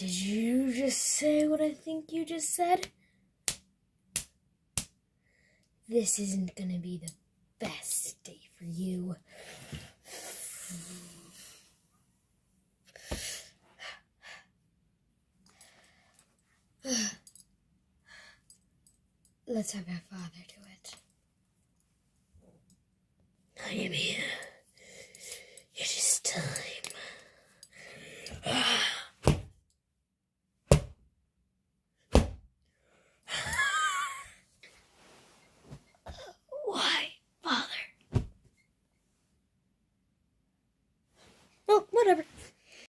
Did you just say what I think you just said? This isn't gonna be the best day for you. Let's have our father do it. I am here.